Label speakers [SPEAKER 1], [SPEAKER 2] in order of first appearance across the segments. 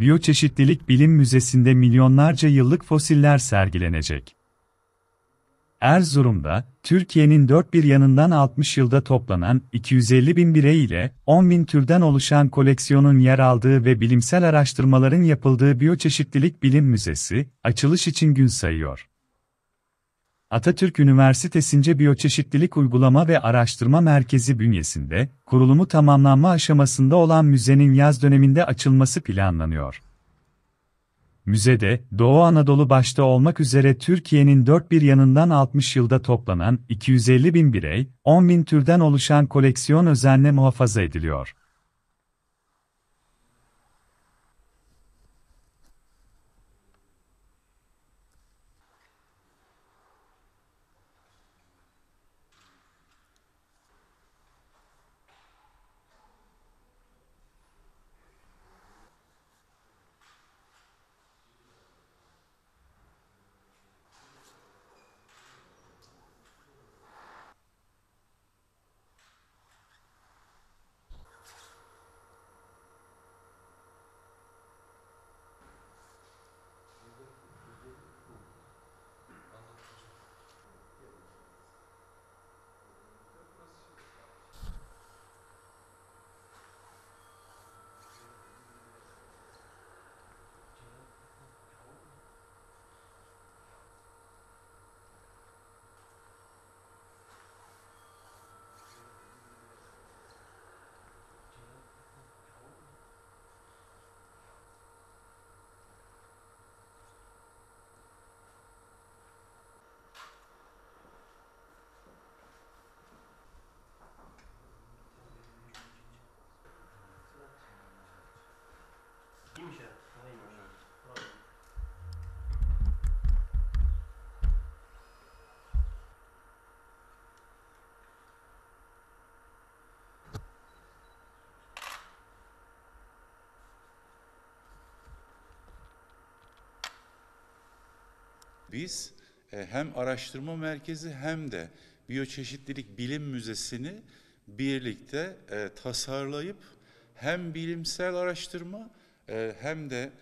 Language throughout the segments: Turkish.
[SPEAKER 1] Biyoçeşitlilik Bilim Müzesi'nde milyonlarca yıllık fosiller sergilenecek. Erzurum'da, Türkiye'nin dört bir yanından 60 yılda toplanan 250 bin birey ile 10 bin türden oluşan koleksiyonun yer aldığı ve bilimsel araştırmaların yapıldığı Biyoçeşitlilik Bilim Müzesi, açılış için gün sayıyor. Atatürk Üniversitesi'nce Biyoçeşitlilik Uygulama ve Araştırma Merkezi bünyesinde, kurulumu tamamlanma aşamasında olan müzenin yaz döneminde açılması planlanıyor. Müzede, Doğu Anadolu başta olmak üzere Türkiye'nin dört bir yanından 60 yılda toplanan 250 bin birey, 10 bin türden oluşan koleksiyon özenle muhafaza ediliyor.
[SPEAKER 2] Biz e, hem araştırma merkezi hem de biyoçeşitlilik bilim müzesini birlikte e, tasarlayıp hem bilimsel araştırma e, hem de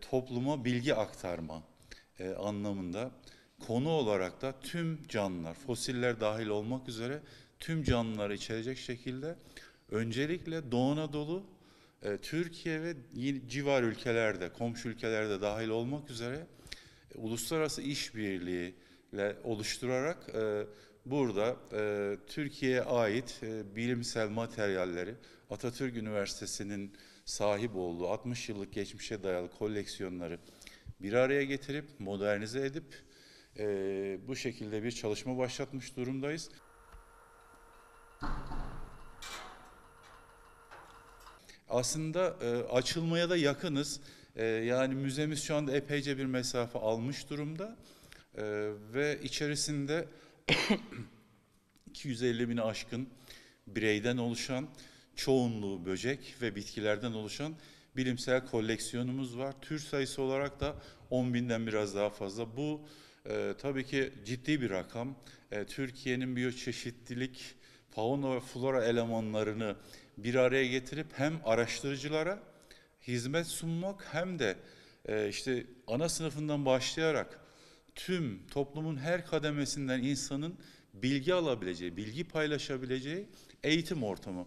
[SPEAKER 2] topluma bilgi aktarma anlamında konu olarak da tüm canlılar, fosiller dahil olmak üzere tüm canlıları içerecek şekilde öncelikle Doğu Anadolu, Türkiye ve civar ülkelerde, komşu ülkelerde dahil olmak üzere uluslararası işbirliğiyle oluşturarak e, burada e, Türkiye'ye ait e, bilimsel materyalleri Atatürk Üniversitesi'nin sahip olduğu 60 yıllık geçmişe dayalı koleksiyonları bir araya getirip modernize edip e, bu şekilde bir çalışma başlatmış durumdayız. Aslında e, açılmaya da yakınız. E, yani müzemiz şu anda epeyce bir mesafe almış durumda. E, ve içerisinde 250 bini aşkın bireyden oluşan, çoğunluğu böcek ve bitkilerden oluşan bilimsel koleksiyonumuz var. Tür sayısı olarak da 10 binden biraz daha fazla. Bu e, tabii ki ciddi bir rakam. E, Türkiye'nin biyoçeşitlilik, fauna ve flora elemanlarını bir araya getirip hem araştırıcılara hizmet sunmak hem de e, işte ana sınıfından başlayarak tüm toplumun her kademesinden insanın bilgi alabileceği, bilgi paylaşabileceği eğitim ortamı.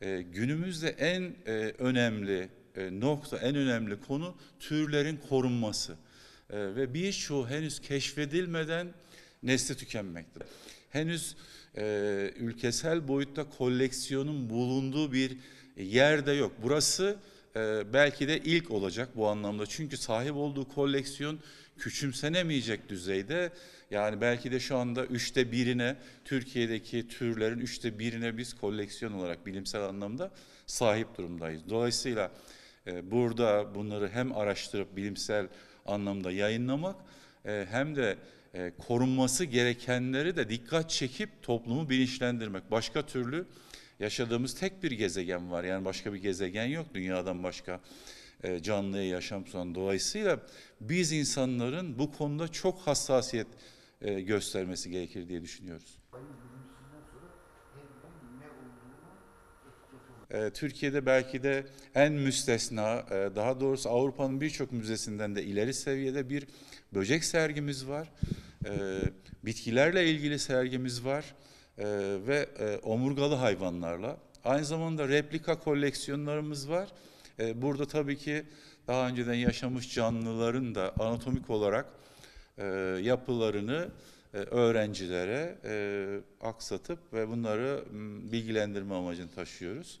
[SPEAKER 2] E, günümüzde en e, önemli e, nokta, en önemli konu türlerin korunması. E, ve birçoğu henüz keşfedilmeden nesli tükenmekte. Henüz e, ülkesel boyutta koleksiyonun bulunduğu bir yerde yok. Burası e, belki de ilk olacak bu anlamda. Çünkü sahip olduğu koleksiyon küçümsenemeyecek düzeyde. Yani belki de şu anda üçte birine, Türkiye'deki türlerin üçte birine biz koleksiyon olarak bilimsel anlamda sahip durumdayız. Dolayısıyla e, burada bunları hem araştırıp bilimsel anlamda yayınlamak e, hem de e, korunması gerekenleri de dikkat çekip toplumu bilinçlendirmek. Başka türlü yaşadığımız tek bir gezegen var. Yani başka bir gezegen yok dünyadan başka e, canlıya yaşam sunan. Dolayısıyla biz insanların bu konuda çok hassasiyet e, göstermesi gerekir diye düşünüyoruz. Türkiye'de belki de en müstesna, e, daha doğrusu Avrupa'nın birçok müzesinden de ileri seviyede bir böcek sergimiz var. E, bitkilerle ilgili sergimiz var e, ve e, omurgalı hayvanlarla. Aynı zamanda replika koleksiyonlarımız var. Burada tabii ki daha önceden yaşamış canlıların da anatomik olarak e, yapılarını öğrencilere e, aksatıp ve bunları bilgilendirme amacını taşıyoruz.